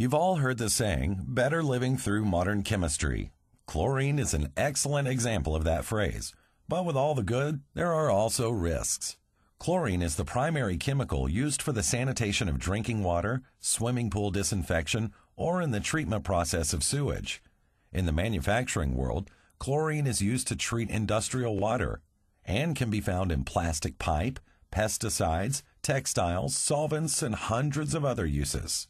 You've all heard the saying, better living through modern chemistry. Chlorine is an excellent example of that phrase. But with all the good, there are also risks. Chlorine is the primary chemical used for the sanitation of drinking water, swimming pool disinfection, or in the treatment process of sewage. In the manufacturing world, chlorine is used to treat industrial water and can be found in plastic pipe, pesticides, textiles, solvents, and hundreds of other uses.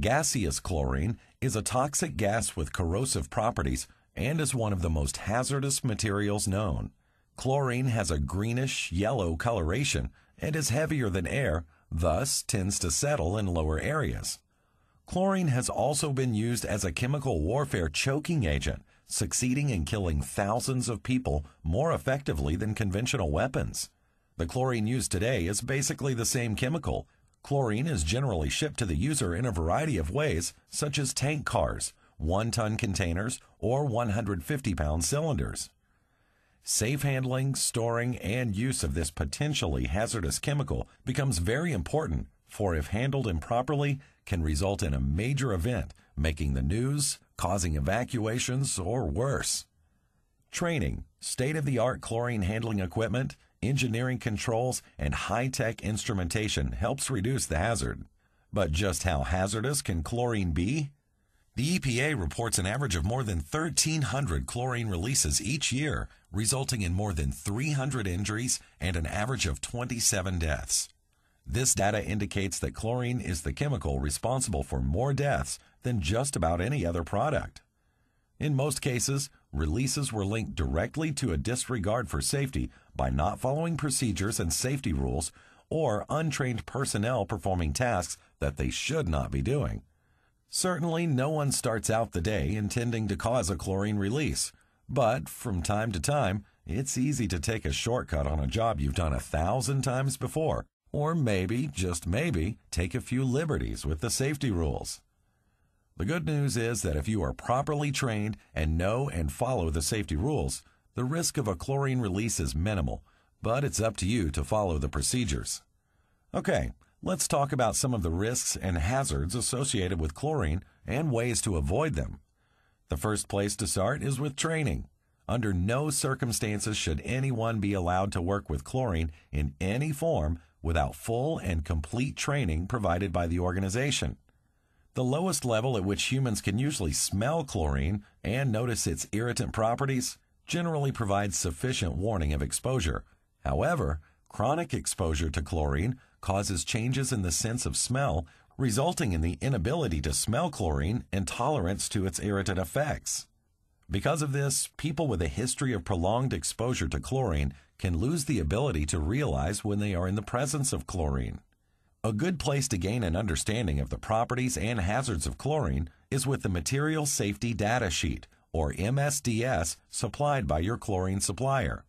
Gaseous chlorine is a toxic gas with corrosive properties and is one of the most hazardous materials known. Chlorine has a greenish yellow coloration and is heavier than air, thus tends to settle in lower areas. Chlorine has also been used as a chemical warfare choking agent, succeeding in killing thousands of people more effectively than conventional weapons. The chlorine used today is basically the same chemical. Chlorine is generally shipped to the user in a variety of ways, such as tank cars, one ton containers, or 150 pound cylinders. Safe handling, storing, and use of this potentially hazardous chemical becomes very important, for if handled improperly, can result in a major event, making the news, causing evacuations, or worse. Training, state of the art chlorine handling equipment, engineering controls, and high tech instrumentation helps reduce the hazard. But just how hazardous can chlorine be? The EPA reports an average of more than 1,300 chlorine releases each year, resulting in more than 300 injuries and an average of 27 deaths. This data indicates that chlorine is the chemical responsible for more deaths than just about any other product. In most cases, releases were linked directly to a disregard for safety by not following procedures and safety rules or untrained personnel performing tasks that they should not be doing. Certainly, no one starts out the day intending to cause a chlorine release, but from time to time, it's easy to take a shortcut on a job you've done a thousand times before, or maybe, just maybe, take a few liberties with the safety rules. The good news is that if you are properly trained and know and follow the safety rules, the risk of a chlorine release is minimal, but it's up to you to follow the procedures. Okay, Let's talk about some of the risks and hazards associated with chlorine and ways to avoid them. The first place to start is with training. Under no circumstances should anyone be allowed to work with chlorine in any form without full and complete training provided by the organization. The lowest level at which humans can usually smell chlorine and notice its irritant properties generally provides sufficient warning of exposure. However, chronic exposure to chlorine causes changes in the sense of smell, resulting in the inability to smell chlorine and tolerance to its irritant effects. Because of this, people with a history of prolonged exposure to chlorine can lose the ability to realize when they are in the presence of chlorine. A good place to gain an understanding of the properties and hazards of chlorine is with the Material Safety Data Sheet, or MSDS, supplied by your chlorine supplier.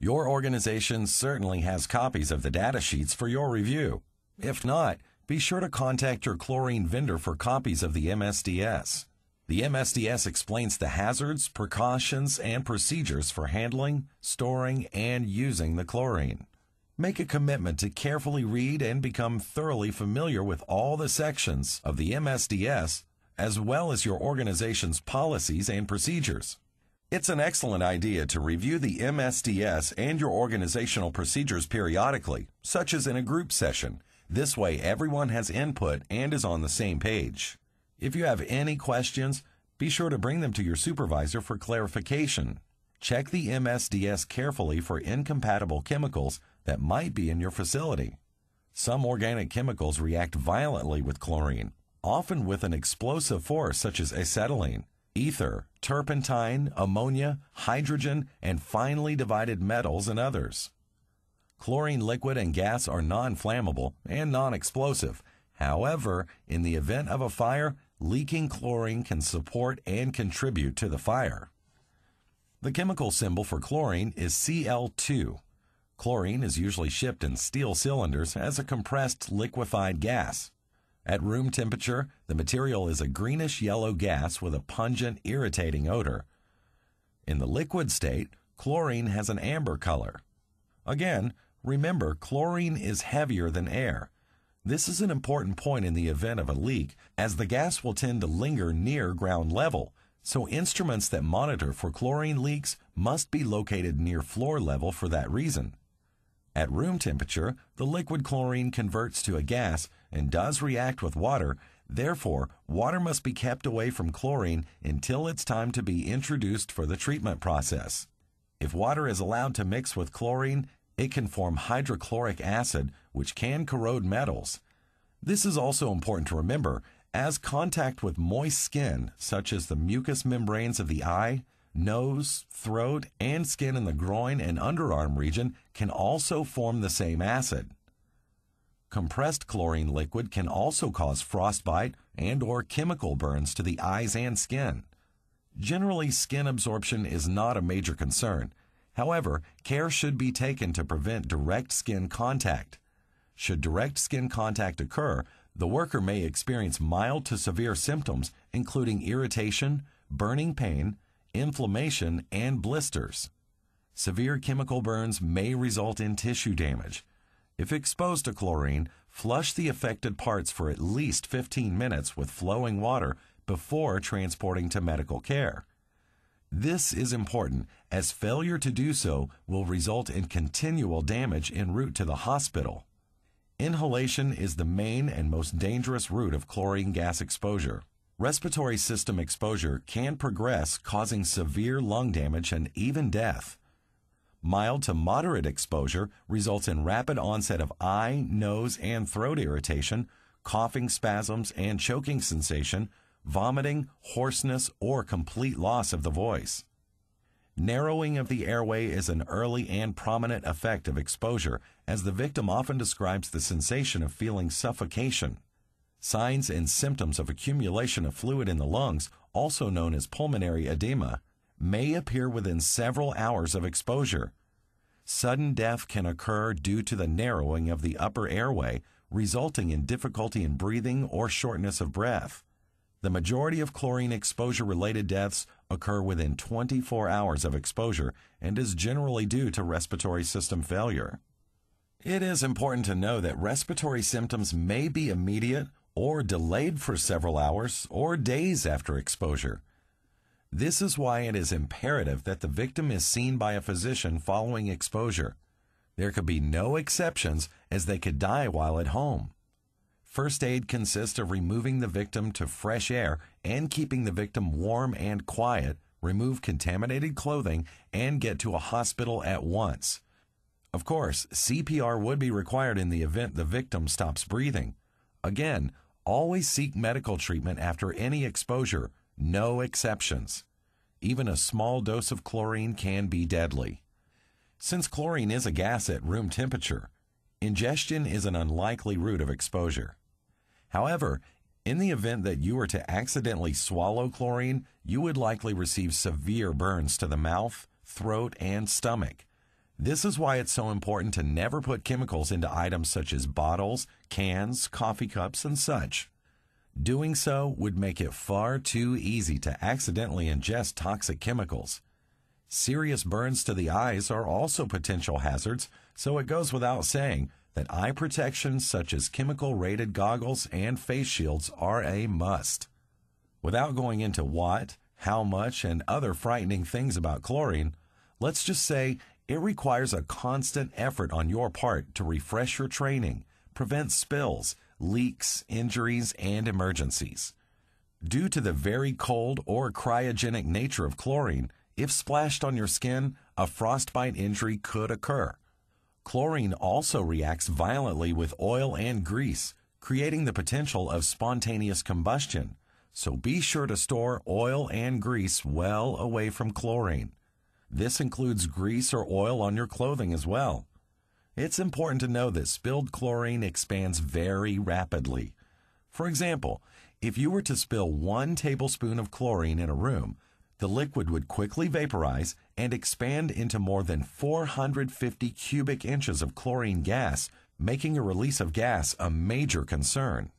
Your organization certainly has copies of the data sheets for your review. If not, be sure to contact your chlorine vendor for copies of the MSDS. The MSDS explains the hazards, precautions, and procedures for handling, storing, and using the chlorine. Make a commitment to carefully read and become thoroughly familiar with all the sections of the MSDS, as well as your organization's policies and procedures. It's an excellent idea to review the MSDS and your organizational procedures periodically, such as in a group session. This way, everyone has input and is on the same page. If you have any questions, be sure to bring them to your supervisor for clarification. Check the MSDS carefully for incompatible chemicals that might be in your facility. Some organic chemicals react violently with chlorine, often with an explosive force such as acetylene ether, turpentine, ammonia, hydrogen, and finely divided metals and others. Chlorine liquid and gas are non-flammable and non-explosive. However, in the event of a fire, leaking chlorine can support and contribute to the fire. The chemical symbol for chlorine is Cl2. Chlorine is usually shipped in steel cylinders as a compressed liquefied gas. At room temperature, the material is a greenish yellow gas with a pungent, irritating odor. In the liquid state, chlorine has an amber color. Again, remember chlorine is heavier than air. This is an important point in the event of a leak, as the gas will tend to linger near ground level, so instruments that monitor for chlorine leaks must be located near floor level for that reason. At room temperature, the liquid chlorine converts to a gas and does react with water. Therefore, water must be kept away from chlorine until it's time to be introduced for the treatment process. If water is allowed to mix with chlorine, it can form hydrochloric acid, which can corrode metals. This is also important to remember, as contact with moist skin, such as the mucous membranes of the eye, nose, throat, and skin in the groin and underarm region can also form the same acid. Compressed chlorine liquid can also cause frostbite and or chemical burns to the eyes and skin. Generally, skin absorption is not a major concern. However, care should be taken to prevent direct skin contact. Should direct skin contact occur, the worker may experience mild to severe symptoms, including irritation, burning pain, inflammation, and blisters. Severe chemical burns may result in tissue damage. If exposed to chlorine, flush the affected parts for at least 15 minutes with flowing water before transporting to medical care. This is important as failure to do so will result in continual damage en route to the hospital. Inhalation is the main and most dangerous route of chlorine gas exposure. Respiratory system exposure can progress, causing severe lung damage and even death. Mild to moderate exposure results in rapid onset of eye, nose, and throat irritation, coughing spasms and choking sensation, vomiting, hoarseness, or complete loss of the voice. Narrowing of the airway is an early and prominent effect of exposure, as the victim often describes the sensation of feeling suffocation. Signs and symptoms of accumulation of fluid in the lungs, also known as pulmonary edema, may appear within several hours of exposure. Sudden death can occur due to the narrowing of the upper airway, resulting in difficulty in breathing or shortness of breath. The majority of chlorine exposure related deaths occur within 24 hours of exposure and is generally due to respiratory system failure. It is important to know that respiratory symptoms may be immediate or delayed for several hours or days after exposure. This is why it is imperative that the victim is seen by a physician following exposure. There could be no exceptions as they could die while at home. First aid consists of removing the victim to fresh air and keeping the victim warm and quiet, remove contaminated clothing, and get to a hospital at once. Of course, CPR would be required in the event the victim stops breathing. Again, Always seek medical treatment after any exposure, no exceptions. Even a small dose of chlorine can be deadly. Since chlorine is a gas at room temperature, ingestion is an unlikely route of exposure. However, in the event that you were to accidentally swallow chlorine, you would likely receive severe burns to the mouth, throat, and stomach. This is why it's so important to never put chemicals into items such as bottles, cans, coffee cups, and such. Doing so would make it far too easy to accidentally ingest toxic chemicals. Serious burns to the eyes are also potential hazards, so it goes without saying that eye protection such as chemical rated goggles and face shields are a must. Without going into what, how much, and other frightening things about chlorine, let's just say it requires a constant effort on your part to refresh your training, prevent spills, leaks, injuries, and emergencies. Due to the very cold or cryogenic nature of chlorine, if splashed on your skin, a frostbite injury could occur. Chlorine also reacts violently with oil and grease, creating the potential of spontaneous combustion. So be sure to store oil and grease well away from chlorine. This includes grease or oil on your clothing as well. It's important to know that spilled chlorine expands very rapidly. For example, if you were to spill one tablespoon of chlorine in a room, the liquid would quickly vaporize and expand into more than 450 cubic inches of chlorine gas, making a release of gas a major concern.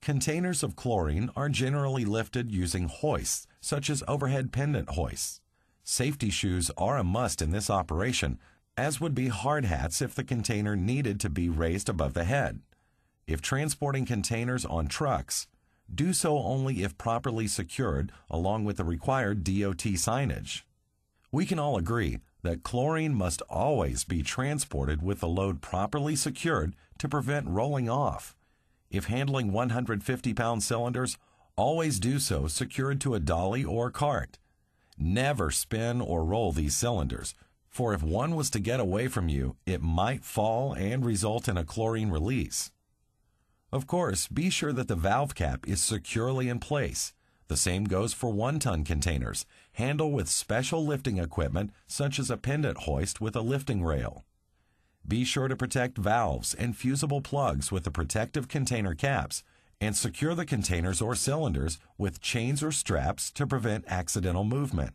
Containers of chlorine are generally lifted using hoists, such as overhead pendant hoists. Safety shoes are a must in this operation, as would be hard hats if the container needed to be raised above the head. If transporting containers on trucks, do so only if properly secured along with the required DOT signage. We can all agree that chlorine must always be transported with the load properly secured to prevent rolling off. If handling 150 pound cylinders, always do so secured to a dolly or cart. Never spin or roll these cylinders, for if one was to get away from you, it might fall and result in a chlorine release. Of course, be sure that the valve cap is securely in place. The same goes for one ton containers. Handle with special lifting equipment such as a pendant hoist with a lifting rail. Be sure to protect valves and fusible plugs with the protective container caps and secure the containers or cylinders with chains or straps to prevent accidental movement.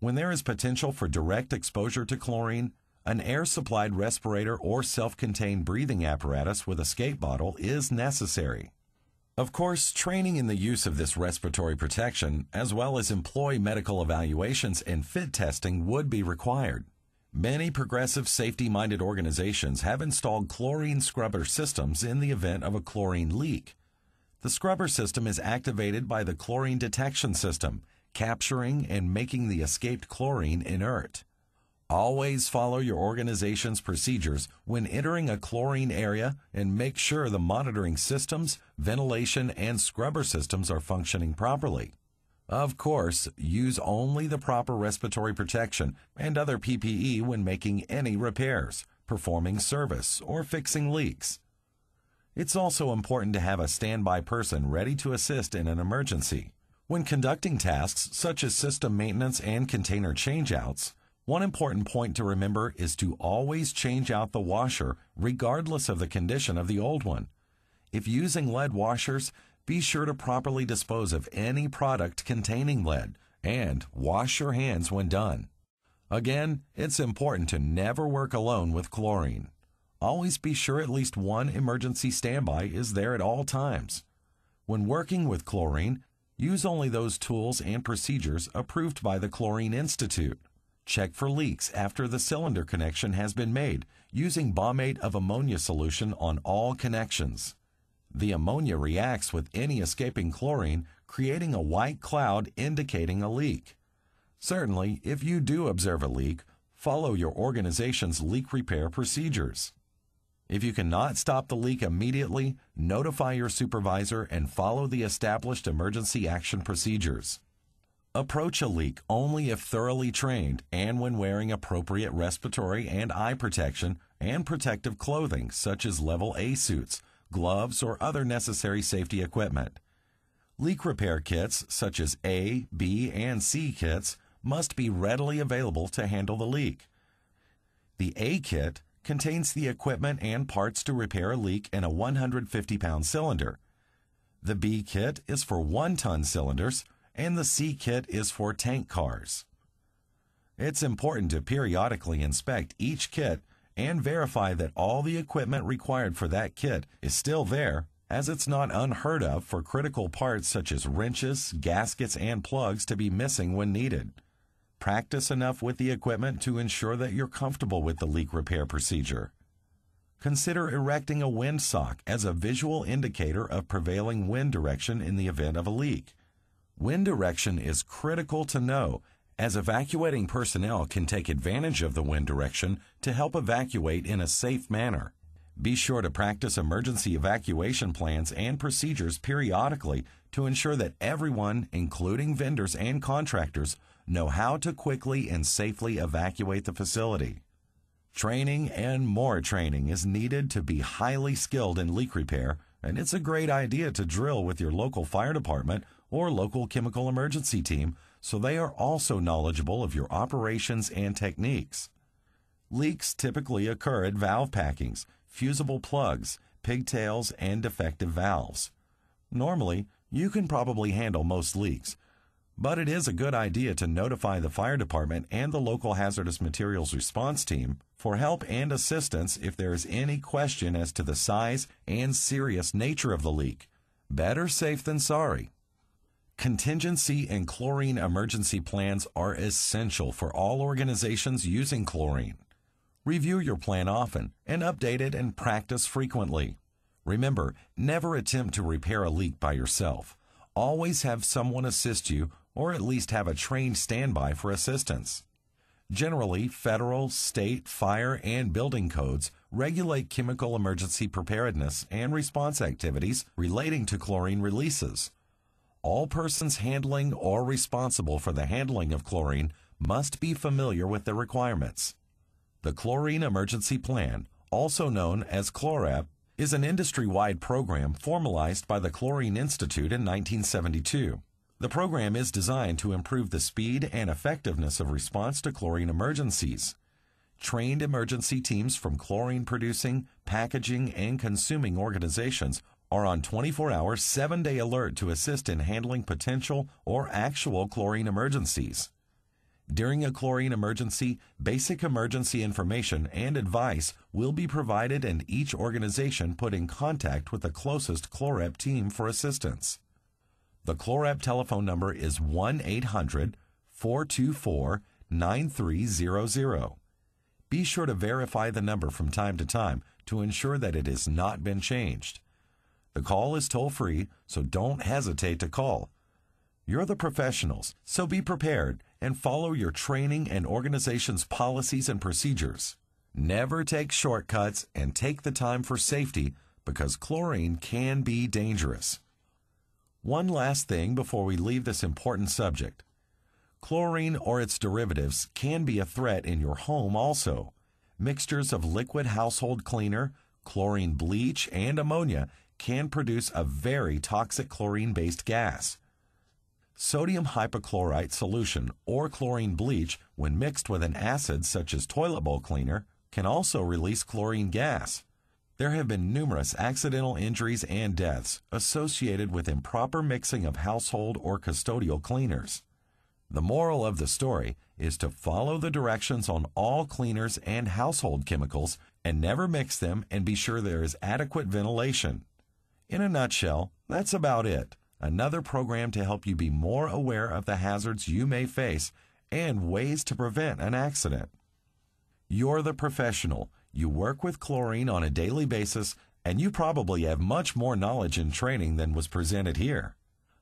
When there is potential for direct exposure to chlorine, an air supplied respirator or self contained breathing apparatus with escape bottle is necessary. Of course, training in the use of this respiratory protection, as well as employee medical evaluations and fit testing, would be required. Many progressive safety minded organizations have installed chlorine scrubber systems in the event of a chlorine leak. The scrubber system is activated by the chlorine detection system, capturing and making the escaped chlorine inert. Always follow your organization's procedures when entering a chlorine area and make sure the monitoring systems, ventilation, and scrubber systems are functioning properly. Of course, use only the proper respiratory protection and other PPE when making any repairs, performing service, or fixing leaks. It's also important to have a standby person ready to assist in an emergency. When conducting tasks such as system maintenance and container changeouts, one important point to remember is to always change out the washer regardless of the condition of the old one. If using lead washers, be sure to properly dispose of any product containing lead and wash your hands when done. Again, it's important to never work alone with chlorine. Always be sure at least one emergency standby is there at all times. When working with chlorine, use only those tools and procedures approved by the Chlorine Institute. Check for leaks after the cylinder connection has been made using bombate of ammonia solution on all connections. The ammonia reacts with any escaping chlorine, creating a white cloud indicating a leak. Certainly, if you do observe a leak, follow your organization's leak repair procedures. If you cannot stop the leak immediately, notify your supervisor and follow the established emergency action procedures. Approach a leak only if thoroughly trained and when wearing appropriate respiratory and eye protection and protective clothing such as level A suits, gloves, or other necessary safety equipment. Leak repair kits such as A, B, and C kits must be readily available to handle the leak. The A kit contains the equipment and parts to repair a leak in a 150 pound cylinder. The B kit is for 1 ton cylinders, and the C kit is for tank cars. It's important to periodically inspect each kit and verify that all the equipment required for that kit is still there, as it's not unheard of for critical parts such as wrenches, gaskets, and plugs to be missing when needed. Practice enough with the equipment to ensure that you're comfortable with the leak repair procedure. Consider erecting a wind sock as a visual indicator of prevailing wind direction in the event of a leak. Wind direction is critical to know as evacuating personnel can take advantage of the wind direction to help evacuate in a safe manner. Be sure to practice emergency evacuation plans and procedures periodically to ensure that everyone, including vendors and contractors, know how to quickly and safely evacuate the facility. Training and more training is needed to be highly skilled in leak repair, and it's a great idea to drill with your local fire department or local chemical emergency team so they are also knowledgeable of your operations and techniques. Leaks typically occur at valve packings, fusible plugs, pigtails, and defective valves. Normally, you can probably handle most leaks, but it is a good idea to notify the fire department and the local hazardous materials response team for help and assistance if there is any question as to the size and serious nature of the leak. Better safe than sorry. Contingency and chlorine emergency plans are essential for all organizations using chlorine. Review your plan often and update it and practice frequently. Remember, never attempt to repair a leak by yourself. Always have someone assist you or at least have a trained standby for assistance. Generally, federal, state, fire, and building codes regulate chemical emergency preparedness and response activities relating to chlorine releases. All persons handling or responsible for the handling of chlorine must be familiar with the requirements. The Chlorine Emergency Plan, also known as CHLOREP, is an industry-wide program formalized by the Chlorine Institute in 1972. The program is designed to improve the speed and effectiveness of response to chlorine emergencies. Trained emergency teams from chlorine producing, packaging, and consuming organizations are on 24 hour, 7 day alert to assist in handling potential or actual chlorine emergencies. During a chlorine emergency, basic emergency information and advice will be provided and each organization put in contact with the closest CHLOREP team for assistance. The CHLOREP telephone number is 1 800 424 9300. Be sure to verify the number from time to time to ensure that it has not been changed. The call is toll free, so don't hesitate to call. You're the professionals, so be prepared and follow your training and organization's policies and procedures. Never take shortcuts and take the time for safety because chlorine can be dangerous. One last thing before we leave this important subject. Chlorine or its derivatives can be a threat in your home also. Mixtures of liquid household cleaner, chlorine bleach, and ammonia can produce a very toxic chlorine based gas. Sodium hypochlorite solution or chlorine bleach, when mixed with an acid such as toilet bowl cleaner, can also release chlorine gas. There have been numerous accidental injuries and deaths associated with improper mixing of household or custodial cleaners. The moral of the story is to follow the directions on all cleaners and household chemicals and never mix them and be sure there is adequate ventilation. In a nutshell, that's about it another program to help you be more aware of the hazards you may face and ways to prevent an accident. You're the professional. You work with chlorine on a daily basis, and you probably have much more knowledge and training than was presented here.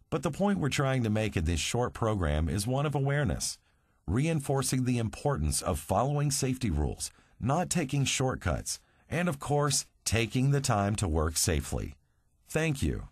But the point we're trying to make in this short program is one of awareness, reinforcing the importance of following safety rules, not taking shortcuts, and of course, taking the time to work safely. Thank you.